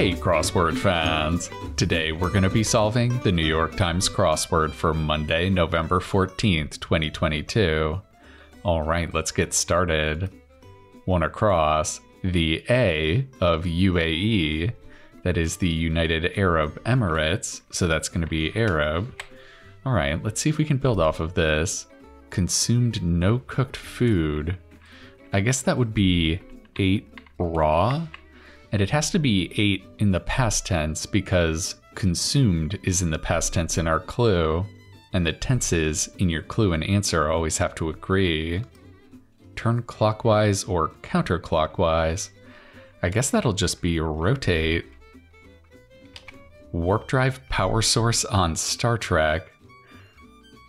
Hey, crossword fans! Today we're going to be solving the New York Times crossword for Monday, November 14th, 2022. Alright, let's get started. One across, the A of UAE, that is the United Arab Emirates, so that's going to be Arab. Alright, let's see if we can build off of this. Consumed no cooked food. I guess that would be ate raw and it has to be ate in the past tense because consumed is in the past tense in our clue, and the tenses in your clue and answer always have to agree. Turn clockwise or counterclockwise. I guess that'll just be rotate. Warp drive power source on Star Trek.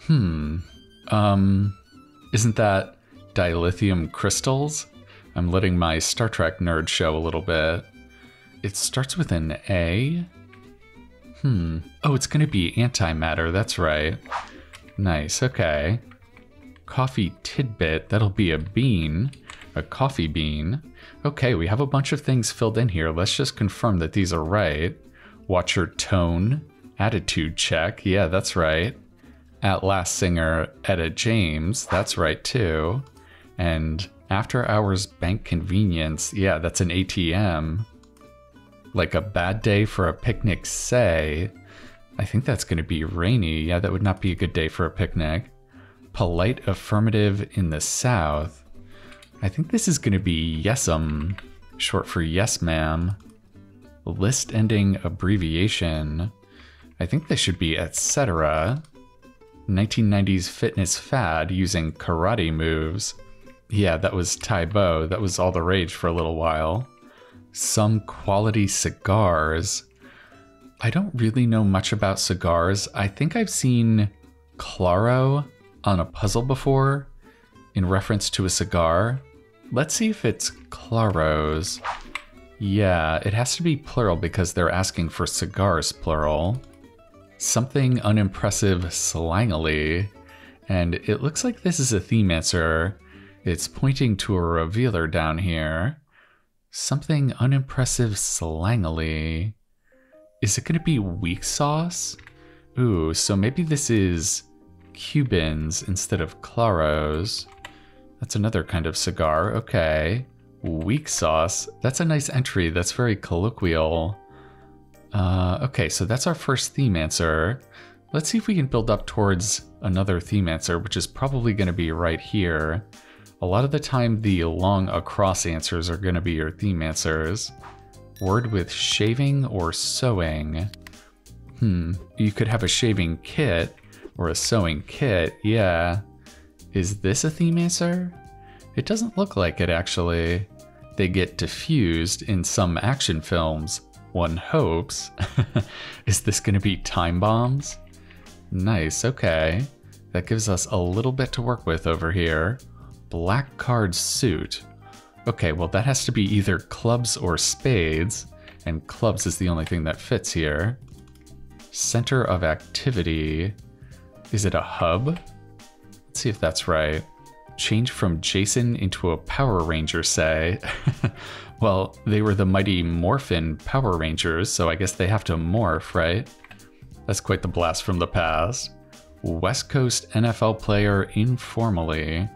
Hmm. Um, isn't that dilithium crystals? I'm letting my Star Trek nerd show a little bit. It starts with an A. Hmm. Oh, it's going to be antimatter. That's right. Nice. Okay. Coffee tidbit. That'll be a bean. A coffee bean. Okay, we have a bunch of things filled in here. Let's just confirm that these are right. Watch your tone. Attitude check. Yeah, that's right. At last singer, Etta James. That's right too. And after hours bank convenience. Yeah, that's an ATM like a bad day for a picnic, say. I think that's going to be rainy. Yeah, that would not be a good day for a picnic. Polite affirmative in the South. I think this is going to be yes'm, short for yes, ma'am. List ending abbreviation. I think this should be etc. 1990s fitness fad using karate moves. Yeah, that was Tae Bo. That was all the rage for a little while some quality cigars. I don't really know much about cigars. I think I've seen Claro on a puzzle before in reference to a cigar. Let's see if it's Claros. Yeah, it has to be plural because they're asking for cigars plural. Something unimpressive slangily. And it looks like this is a theme answer. It's pointing to a revealer down here. Something unimpressive slangily. Is it going to be weak sauce? Ooh, so maybe this is Cubans instead of Claros. That's another kind of cigar. Okay. Weak sauce. That's a nice entry. That's very colloquial. Uh, okay, so that's our first theme answer. Let's see if we can build up towards another theme answer, which is probably going to be right here. A lot of the time, the long across answers are going to be your theme answers. Word with shaving or sewing. Hmm, you could have a shaving kit or a sewing kit, yeah. Is this a theme answer? It doesn't look like it actually. They get diffused in some action films, one hopes. Is this going to be time bombs? Nice, okay. That gives us a little bit to work with over here. Black card suit. Okay, well that has to be either clubs or spades, and clubs is the only thing that fits here. Center of activity. Is it a hub? Let's see if that's right. Change from Jason into a Power Ranger, say. well, they were the mighty Morphin Power Rangers, so I guess they have to morph, right? That's quite the blast from the past. West Coast NFL player informally.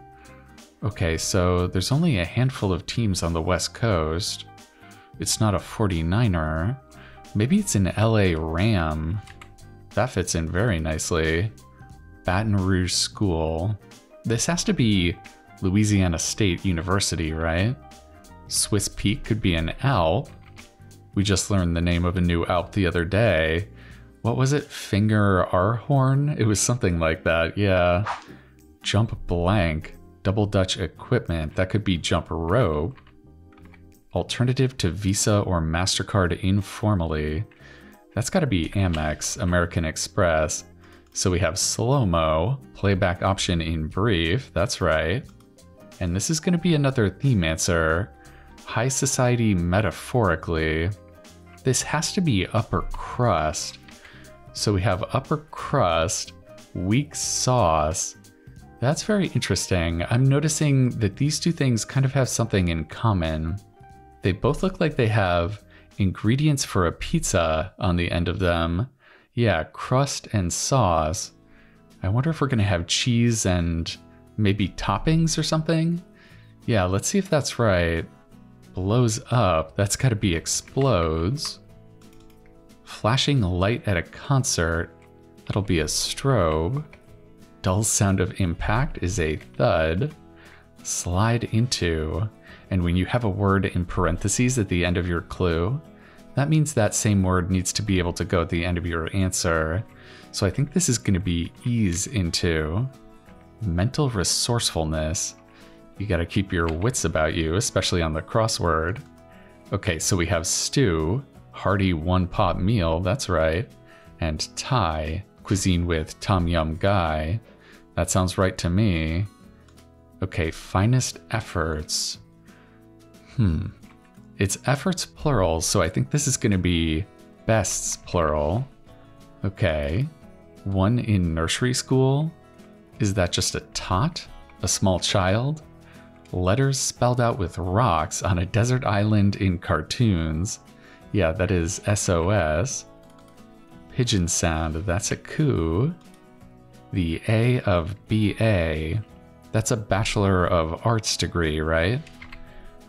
Okay, so there's only a handful of teams on the West Coast. It's not a 49er. Maybe it's an LA Ram. That fits in very nicely. Baton Rouge School. This has to be Louisiana State University, right? Swiss Peak could be an Alp. We just learned the name of a new Alp the other day. What was it? Finger R horn? It was something like that, yeah. Jump blank. Double Dutch equipment. That could be Jump Rope. Alternative to Visa or MasterCard informally. That's got to be Amex, American Express. So we have slow-mo, playback option in brief, that's right. And this is going to be another theme answer. High society metaphorically. This has to be upper crust. So we have upper crust, weak sauce, that's very interesting. I'm noticing that these two things kind of have something in common. They both look like they have ingredients for a pizza on the end of them. Yeah, crust and sauce. I wonder if we're going to have cheese and maybe toppings or something? Yeah, let's see if that's right. Blows up. That's got to be explodes. Flashing light at a concert. That'll be a strobe. Dull sound of impact is a thud. Slide into. And when you have a word in parentheses at the end of your clue, that means that same word needs to be able to go at the end of your answer. So I think this is going to be ease into. Mental resourcefulness. You got to keep your wits about you, especially on the crossword. Okay, so we have stew, hearty one pot meal, that's right, and Thai, cuisine with tom yum gai. That sounds right to me. Okay, finest efforts. Hmm. It's efforts plural, so I think this is going to be bests plural. Okay. One in nursery school? Is that just a tot? A small child? Letters spelled out with rocks on a desert island in cartoons. Yeah, that is SOS. Pigeon sound, that's a coo. The A of BA, that's a Bachelor of Arts degree, right?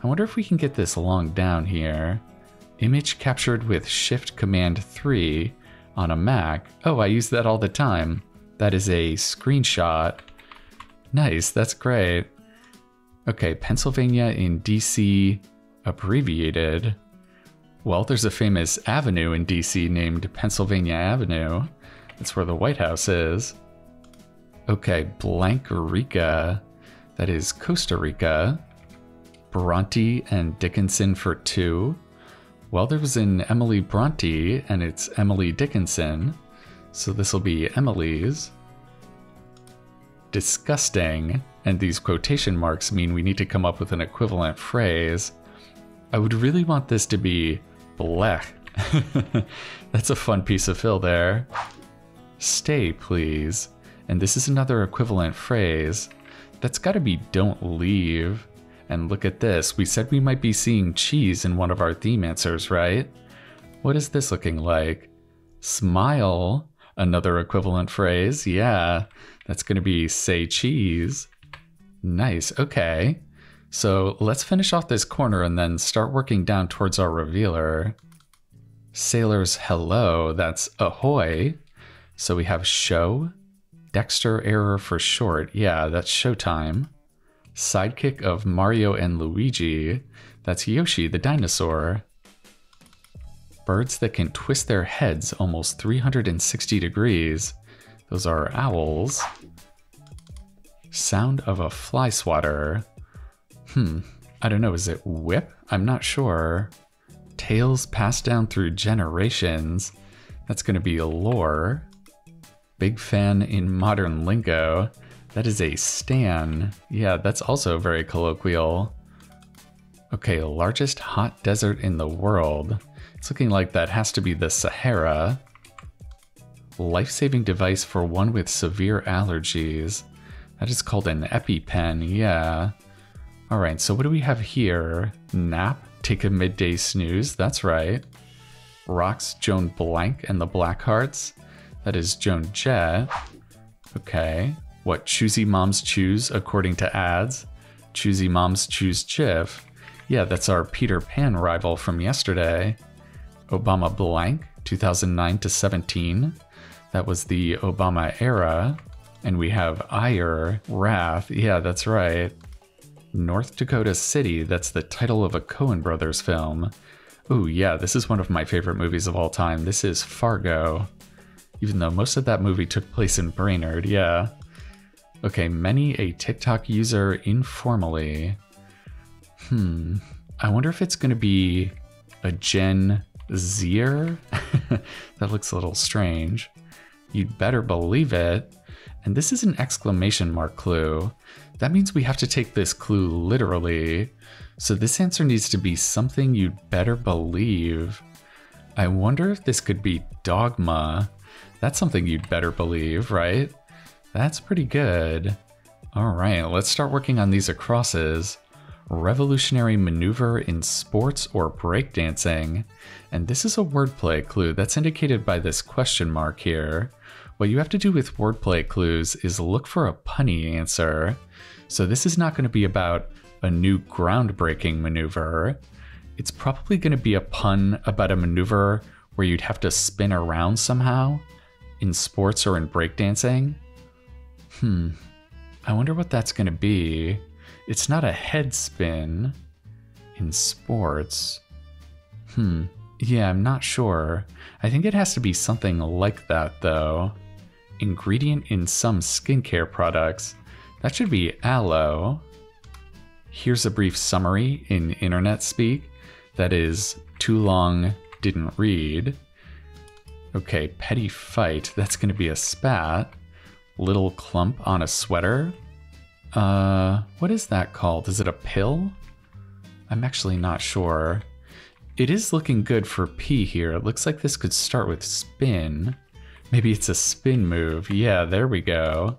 I wonder if we can get this long down here. Image captured with Shift Command 3 on a Mac. Oh, I use that all the time. That is a screenshot. Nice, that's great. Okay, Pennsylvania in DC abbreviated. Well, there's a famous avenue in DC named Pennsylvania Avenue. That's where the White House is. Okay, Blank Rica. That is Costa Rica. Bronte and Dickinson for two. Well, there was an Emily Bronte, and it's Emily Dickinson. So this will be Emily's. Disgusting, and these quotation marks mean we need to come up with an equivalent phrase. I would really want this to be blech. That's a fun piece of fill there. Stay, please. And this is another equivalent phrase. That's gotta be don't leave. And look at this, we said we might be seeing cheese in one of our theme answers, right? What is this looking like? Smile, another equivalent phrase, yeah. That's gonna be say cheese. Nice, okay. So let's finish off this corner and then start working down towards our revealer. Sailors hello, that's ahoy. So we have show, Dexter error for short, yeah, that's showtime sidekick of Mario and Luigi. That's Yoshi the dinosaur. Birds that can twist their heads almost 360 degrees. Those are owls. Sound of a fly swatter. Hmm, I don't know, is it whip? I'm not sure. Tales passed down through generations. That's gonna be a lore. Big fan in modern lingo. That is a stan. Yeah, that's also very colloquial. Okay, largest hot desert in the world. It's looking like that has to be the Sahara. Life-saving device for one with severe allergies. That is called an EpiPen, yeah. Alright, so what do we have here? Nap, take a midday snooze, that's right. Rocks, Joan Blank and the Blackhearts. That is Joan Jett. Okay what choosy moms choose according to ads. Choosy moms choose Jif. Yeah, that's our Peter Pan rival from yesterday. Obama blank, 2009 to 17. That was the Obama era. And we have Ire, Wrath. Yeah, that's right. North Dakota City, that's the title of a Coen Brothers film. Ooh, yeah, this is one of my favorite movies of all time. This is Fargo. Even though most of that movie took place in Brainerd, yeah. Okay, many a TikTok user informally. Hmm. I wonder if it's going to be a Gen Zer? that looks a little strange. You'd better believe it. And this is an exclamation mark clue. That means we have to take this clue literally. So this answer needs to be something you'd better believe. I wonder if this could be dogma. That's something you'd better believe, right? That's pretty good. All right, let's start working on these acrosses. revolutionary maneuver in sports or breakdancing. And this is a wordplay clue that's indicated by this question mark here. What you have to do with wordplay clues is look for a punny answer. So this is not going to be about a new groundbreaking maneuver. It's probably going to be a pun about a maneuver where you'd have to spin around somehow in sports or in breakdancing. Hmm, I wonder what that's going to be. It's not a head spin in sports. Hmm. Yeah, I'm not sure. I think it has to be something like that, though. Ingredient in some skincare products. That should be aloe. Here's a brief summary in internet speak that is too long, didn't read. Okay, petty fight. That's going to be a spat. Little clump on a sweater. Uh, what is that called? Is it a pill? I'm actually not sure. It is looking good for P here. It looks like this could start with spin. Maybe it's a spin move. Yeah, there we go.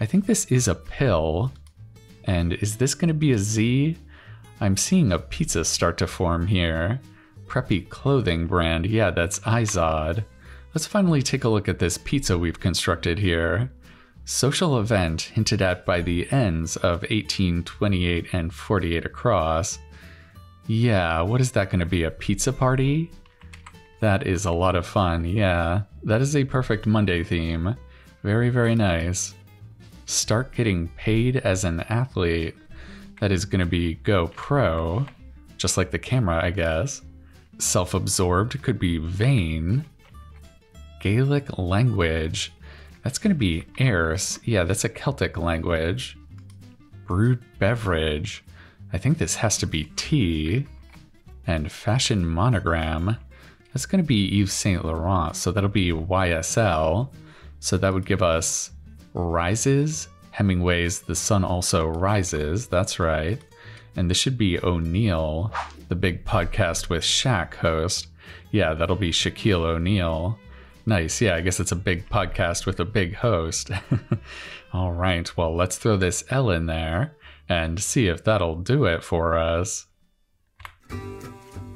I think this is a pill. And is this going to be a Z? I'm seeing a pizza start to form here. Preppy clothing brand. Yeah, that's Izod. Let's finally take a look at this pizza we've constructed here. Social event hinted at by the ends of 18, 28, and 48 across. Yeah, what is that going to be? A pizza party? That is a lot of fun, yeah. That is a perfect Monday theme. Very, very nice. Start getting paid as an athlete. That is going to be GoPro, just like the camera, I guess. Self absorbed could be vain. Gaelic language. That's going to be Erse. Yeah, that's a Celtic language. Brewed beverage. I think this has to be tea. And fashion monogram. That's going to be Yves Saint Laurent. So that'll be YSL. So that would give us rises. Hemingway's The Sun Also Rises. That's right. And this should be O'Neal, the big podcast with Shaq host. Yeah, that'll be Shaquille O'Neal. Nice. Yeah, I guess it's a big podcast with a big host. All right. Well, let's throw this L in there and see if that'll do it for us.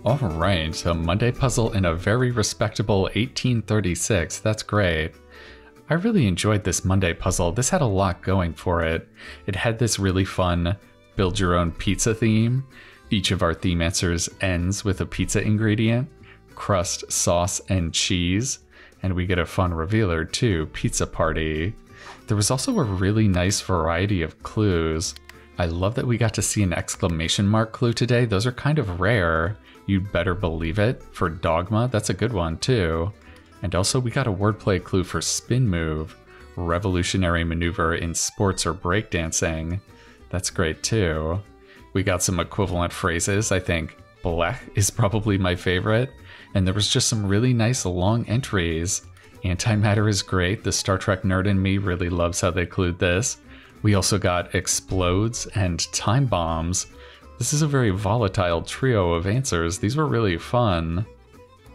All right, a Monday puzzle in a very respectable 1836. That's great. I really enjoyed this Monday puzzle. This had a lot going for it. It had this really fun build your own pizza theme. Each of our theme answers ends with a pizza ingredient crust, sauce, and cheese and we get a fun revealer too Pizza Party. There was also a really nice variety of clues. I love that we got to see an exclamation mark clue today. Those are kind of rare. You'd better believe it. For Dogma, that's a good one too. And also, we got a wordplay clue for Spin Move, revolutionary maneuver in sports or breakdancing. That's great too. We got some equivalent phrases. I think Blech is probably my favorite and there was just some really nice long entries. Antimatter is great. The Star Trek nerd in me really loves how they clued this. We also got explodes and time bombs. This is a very volatile trio of answers. These were really fun.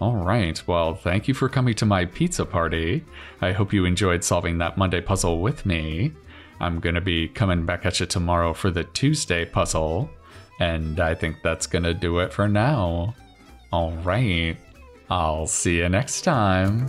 All right, well, thank you for coming to my pizza party. I hope you enjoyed solving that Monday puzzle with me. I'm going to be coming back at you tomorrow for the Tuesday puzzle, and I think that's going to do it for now. All right. I'll see you next time.